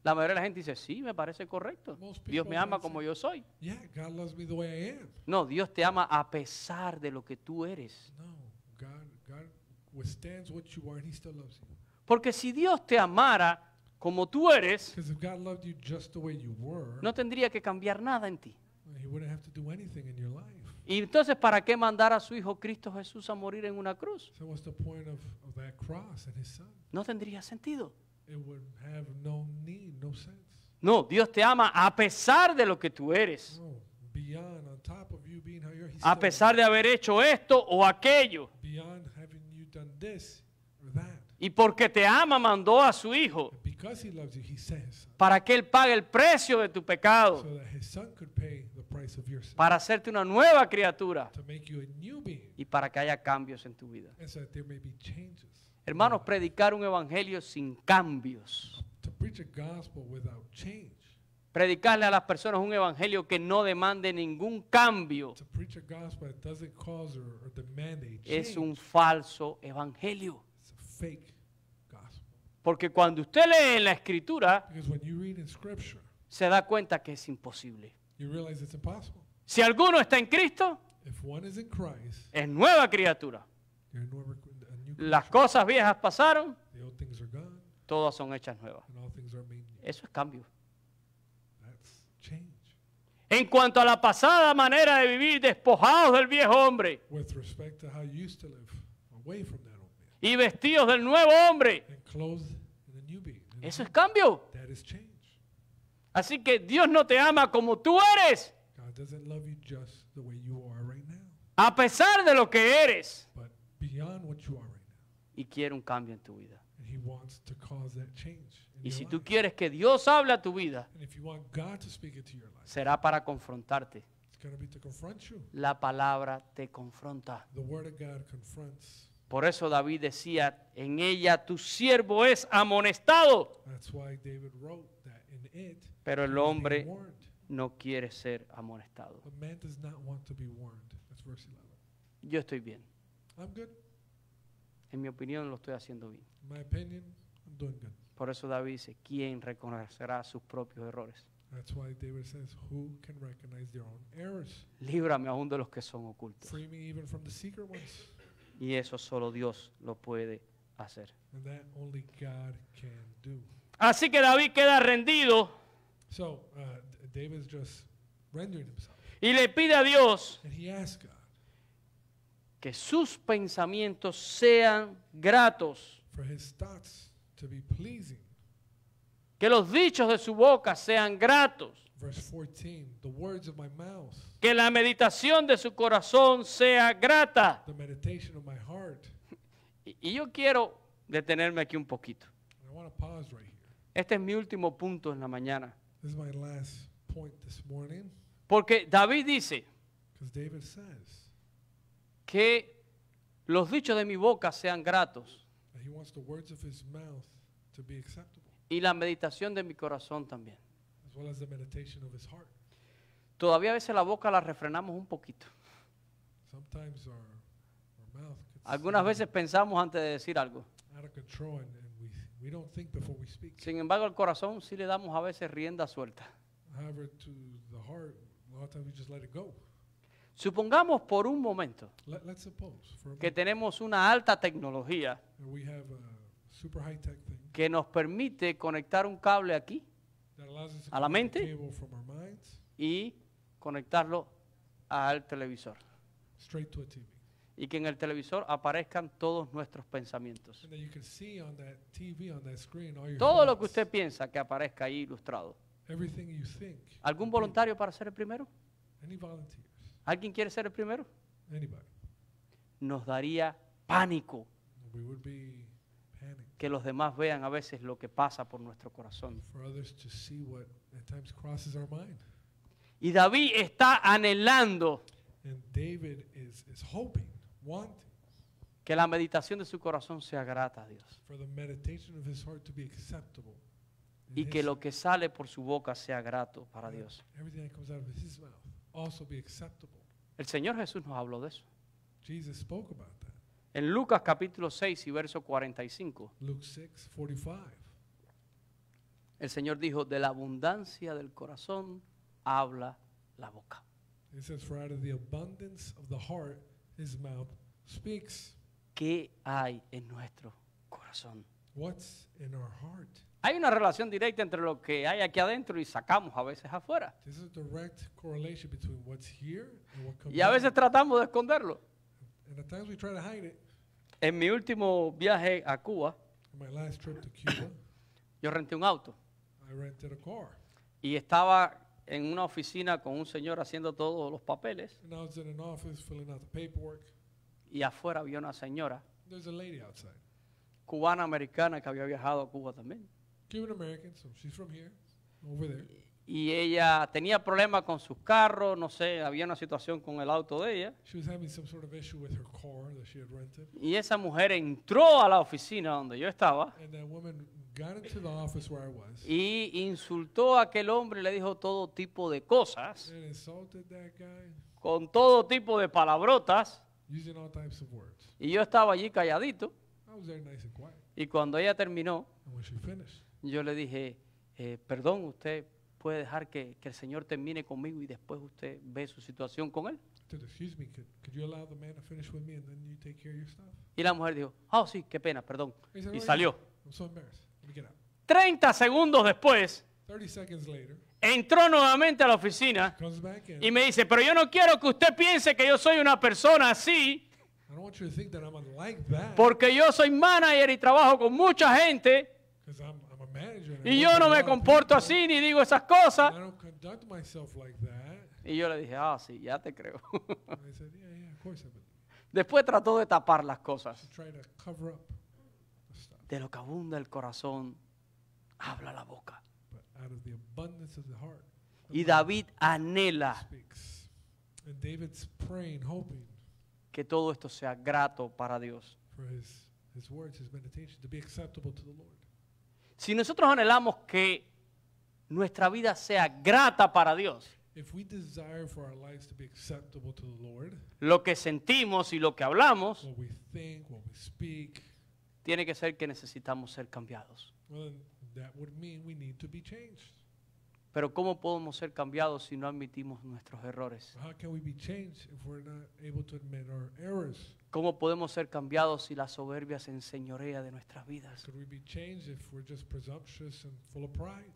La mayoría de la gente dice, sí, me parece correcto. Dios me ama como yo soy. Yeah, God loves me the way I am. No, Dios te ama a pesar de lo que tú eres. No, God, God withstands what you are and He still loves you. Porque si Dios te amara, como tú eres, Because if God loved you just the way you were, no tendría que cambiar nada en ti. He wouldn't have to do anything in your life. Y entonces, ¿para qué mandar a su Hijo Cristo Jesús a morir en una cruz? So what's the point of, of that cross and His Son? No tendría sentido. It would have no need, no sense. No, Dios te ama a pesar de lo que tú eres. A pesar de haber hecho esto o aquello. Y porque te ama, mandó a su Hijo para que Él pague el precio de tu pecado, para hacerte una nueva criatura to make you a new being, y para que haya cambios en tu vida. Hermanos, predicar un evangelio sin cambios. To preach a gospel without change, Predicarle a las personas un evangelio que no demande ningún cambio to preach a gospel that doesn't cause or, or demand a change, es un falso evangelio. it's a fake gospel. Porque cuando usted lee en la escritura, Because when you read in Scripture, se da cuenta que es imposible. you realize it's impossible. Si alguno está en Cristo, If one is in Christ, es nueva criatura. you're a Las cosas viejas pasaron, todas son hechas nuevas. Eso es cambio. En cuanto a la pasada manera de vivir despojados del viejo hombre. With respect to how you used to live, away from that old man, y vestidos del nuevo hombre, eso es cambio. That is change. Así que Dios no te ama como tú eres, God doesn't love you just the way you are right now, a pesar de lo que eres, y quiere un cambio en tu vida. And He wants to cause that change. In Y your si tú life. quieres que Dios hable a tu vida, And if you want God to speak into your life, será para confrontarte. it's going to be to confront you. La palabra te confronta. The Word of God confronts. Por eso David decía, en ella tu siervo es amonestado, That's why David wrote that in it. pero el he was being hombre warned. no quiere ser amonestado. But man does not want to be warned. That's verse 11. Yo estoy bien. I'm good. En mi opinión lo estoy haciendo bien. In my opinion, I'm doing good. Por eso David dice, ¿quién reconocerá sus propios errores? That's why David says, Who can recognize their own errors? Líbrame aún de los que son ocultos. Free me even from the secret ones. Y eso solo Dios lo puede hacer. And that only God can do. Así que David queda rendido So uh, David's just rendering himself. y le pide a Dios And he asks God que sus pensamientos sean gratos, for his thoughts to be pleasing. que los dichos de su boca sean gratos, Verse 14 The words of my mouth, que la meditación de su corazón sea grata. the meditation of my heart. Y, y yo quiero detenerme aquí un poquito. I want to pause right here. Este es mi último punto en la mañana. This is my last point this morning. Porque David dice David says que los dichos de mi boca sean gratos he wants the words of his mouth to be acceptable, y la meditación de mi corazón también. as well as the meditation of his heart. Todavía a veces la boca la refrenamos un poquito. Sometimes our, our mouth gets Algunas veces pensamos antes de decir algo. out of control and, and we, we don't think before we speak. Sin embargo, al corazón sí le damos a veces rienda suelta. However, to the heart, a lot of times we just let it go. Supongamos por un momento Let, let's suppose for a que moment tenemos una alta tecnología that we have a super high tech thing que nos permite conectar un cable aquí that allows us to a la connect mente. cable from our minds y conectarlo al televisor. straight to a TV. Y que en el televisor aparezcan todos nuestros pensamientos. And then you can see on that TV, on that screen, all your Todo lo que thoughts, usted piensa que aparezca ahí ilustrado. everything you think. ¿Algún voluntario para ser el primero? Any volunteers? ¿Alguien quiere ser el primero? Anybody? Nos daría pánico We would be que los demás vean a veces lo que pasa por nuestro corazón. for others to see what at times crosses our mind. Y David está anhelando And David is, is hoping, wanting que la meditación de su corazón sea grata a Dios. for the meditation of his heart to be acceptable. in Y que his lo que sale por su boca sea grato para Dios. Everything that comes out of his mouth also be acceptable. El Señor Jesús nos habló de eso. Jesus spoke about that. En Lucas capítulo 6 y verso 45, Luke 6, 45. el Señor dijo, de la abundancia del corazón habla la boca. It says, For out of the abundance of the heart, his mouth speaks. ¿Qué hay en nuestro corazón? What's in our heart? Hay una relación directa entre lo que hay aquí adentro y sacamos a veces afuera. There's a direct correlation between what's here and what comes Y a out. veces tratamos de esconderlo. And at times we try to hide it. En mi último viaje a Cuba, my last trip to Cuba, yo renté un auto I rented a car. y estaba en una oficina con un señor haciendo todos los papeles And I was in an office filling out the paperwork. y afuera había una señora There's a lady outside. cubana americana que había viajado a Cuba también. Cuban American, so she's from here, over there. Y ella tenía problemas con sus carros, no sé, había una situación con el auto de ella. She was having some sort of issue with her car that she had rented. Y esa mujer entró a la oficina donde yo estaba And that woman got into the office where I was y insultó a aquel hombre y le dijo todo tipo de cosas, and insulted that guy con todo tipo de palabrotas. using all types of words. Y yo estaba allí calladito. I was there nice and quiet. Y cuando ella terminó, And when she finished, yo le dije, eh, perdón, usted puede dejar que, que el Señor termine conmigo y después usted ve su situación con él. Y la mujer dijo, oh sí, qué pena, perdón. Said, Y "Oh, salió. So embarrassed. Let me get out. 30 segundos después, 30 seconds later, entró nuevamente a la oficina comes back in. y me dice, pero yo no quiero que usted piense que yo soy una persona así, I don't want you to think that I'm like that porque yo soy manager y trabajo con mucha gente I'm, Y yo no me comporto así ni digo esas cosas. Y yo le dije, ah, sí, ya te creo. <laughs> Después trató de tapar las cosas. De lo que abunda el corazón, habla la boca. Y David anhela que todo esto sea grato para Dios. Si nosotros anhelamos que nuestra vida sea grata para Dios, If we desire for our lives to be acceptable to the Lord, lo que sentimos y lo que hablamos what we think, what we speak, tiene que ser que necesitamos ser cambiados. well, then that would mean we need to be changed. Pero ¿cómo podemos ser cambiados si no admitimos nuestros errores? How can we be changed if we're not able to admit our errors? ¿Cómo podemos ser cambiados si la soberbia se enseñorea de nuestras vidas?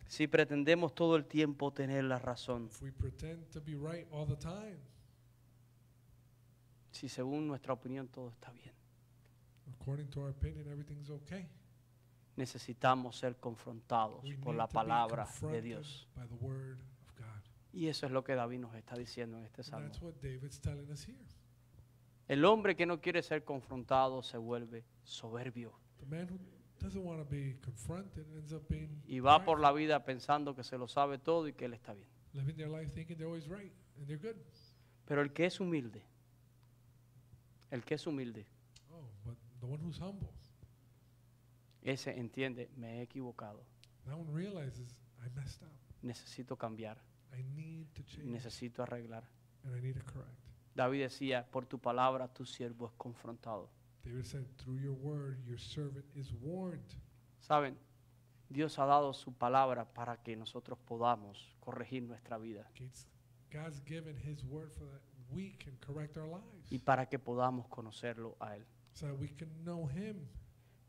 Si pretendemos todo el tiempo tener la razón, right si según nuestra opinión todo está bien, according to our opinion, okay. necesitamos ser confrontados We por la palabra de Dios. Y eso es lo que David nos está diciendo en este salmo. El hombre que no quiere ser confrontado se vuelve soberbio. Y va por la vida pensando que se lo sabe todo y que él está bien. Pero el que es humilde, el que es humilde, Oh, but the one who's humble, ese entiende, me he equivocado, that one realizes I messed up. necesito cambiar, I need to change. Necesito arreglar. David decía, por tu palabra tu siervo es confrontado. David said, through your word, your servant is warned. Saben, Dios ha dado su palabra para que nosotros podamos corregir nuestra vida God's given his word for that we can correct our lives. y para que podamos conocerlo a Él. so that we can know him.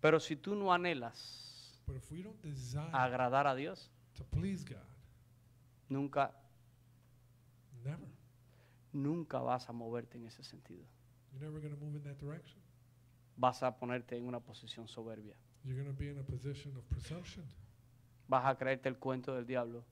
Pero si tú no anhelas But if we don't desire agradar a Dios, to please God, nunca, never. Nunca vas a moverte en ese sentido. You're never going to move in that direction. Vas a ponerte en una posición soberbia. You're going to be in a position of presumption, Vas a creerte el cuento del diablo.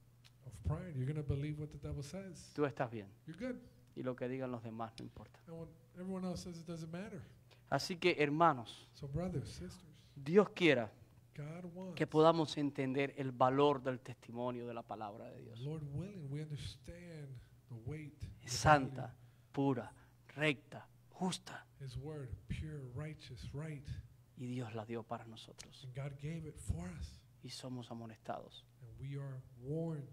of pride. You're going to believe what the devil says. Tú estás bien You're good. y lo que digan los demás no importa. And everyone else says it doesn't matter. Así que, hermanos, So, brothers, sisters, Dios quiera God wants, que podamos entender el valor del testimonio de la palabra de Dios. Lord willing, we understand the weight, Es santa, pura, recta, justa. His word, pure, righteous, right. Y Dios la dio para nosotros. And God gave it for us. Y somos amonestados. And we are warned.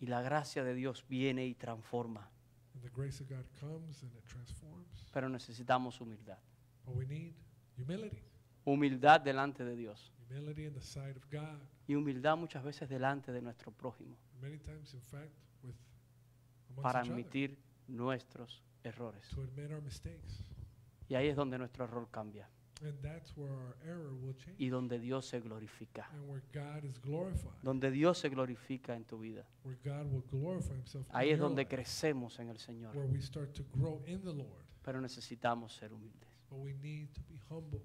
Y la gracia de Dios viene y transforma. And the grace of God comes and it transforms. Pero necesitamos humildad. But we need humility. Humildad delante de Dios. Humility in the sight of God. Y humildad muchas veces delante de nuestro prójimo. Many times, in fact, with Para admitir nuestros errores. to admit our mistakes. Y ahí es donde nuestro error cambia. And that's where our error will change. y donde Dios se glorifica. And where God is glorified. Donde Dios se glorifica en tu vida. Where God will glorify himself Ahí es donde crecemos en el Señor. Where we start to grow in the Lord. Pero necesitamos ser humildes. But we need to be humble.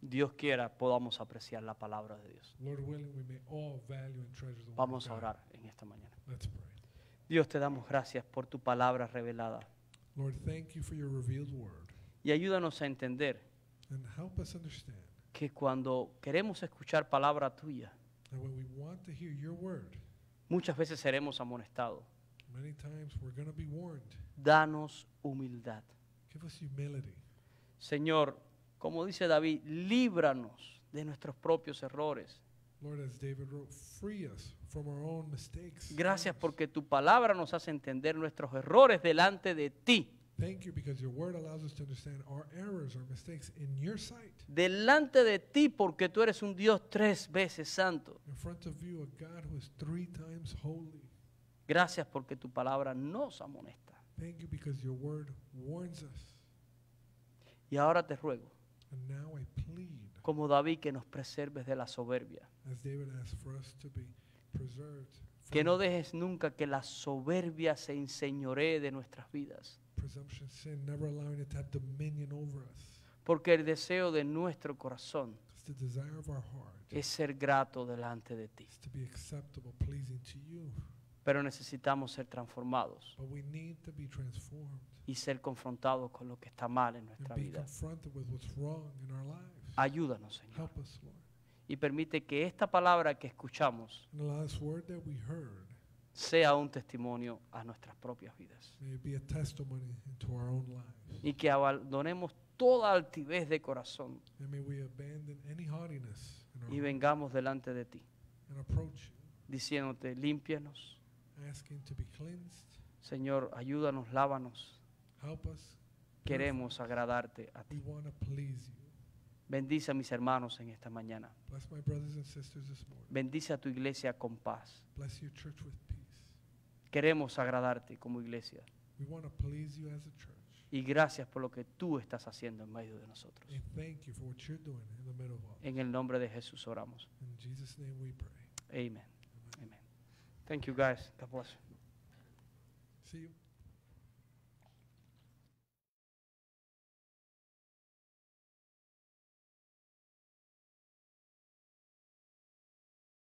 Dios quiera podamos apreciar la palabra de Dios. Vamos a orar en esta mañana. Dios te damos gracias por tu palabra revelada Lord, thank you for your revealed word. y ayúdanos a entender And help us understand que cuando queremos escuchar palabra tuya, that when we want to hear your word, muchas veces seremos amonestados. many times we're going to be warned. Danos humildad. Give us humility. Señor, como dice David, líbranos de nuestros propios errores. Lord, as David wrote, free us from our own mistakes. Gracias porque tu palabra nos hace entender nuestros errores delante de ti. Thank you because your word allows us to understand our errors, our mistakes in your sight. Delante de ti porque tú eres un Dios tres veces santo. In front of you, a God who is three times holy. Gracias porque tu palabra nos amonesta. Thank you because your word warns us. Y ahora te ruego, And now I plead, como David, que nos preserves de la soberbia. as David asked for us to be preserved Que no dejes nunca que la soberbia se enseñoree de nuestras vidas. presumption, sin, never allowing it to have dominion over us. Porque el deseo de nuestro corazón Because the desire of our heart es ser grato delante de ti. is to be acceptable, pleasing to you. Pero necesitamos ser transformados But we need to be transformed y ser confrontados con lo que está mal en nuestra be vida. confronted with what's wrong in our lives. Ayúdanos, Señor. Help us, Lord. Y permite que esta palabra que escuchamos sea un testimonio a nuestras propias vidas. Y que abandonemos toda altivez de corazón y vengamos delante de ti, diciéndote, límpianos. Señor, ayúdanos, lávanos. Help us. Queremos agradarte a ti. want to please you. Bendice a mis hermanos en esta mañana. Bless my brothers and sisters this morning. Bendice a tu iglesia con paz. Bless your church with peace. Queremos agradarte como iglesia. We want to please you as a church. Y gracias por lo que tú estás haciendo en medio de nosotros. And thank you for what you're doing in the middle of all. En el nombre de Jesús oramos. In Jesus' name we pray. Amen. Amen. Thank you guys. God bless you. See you.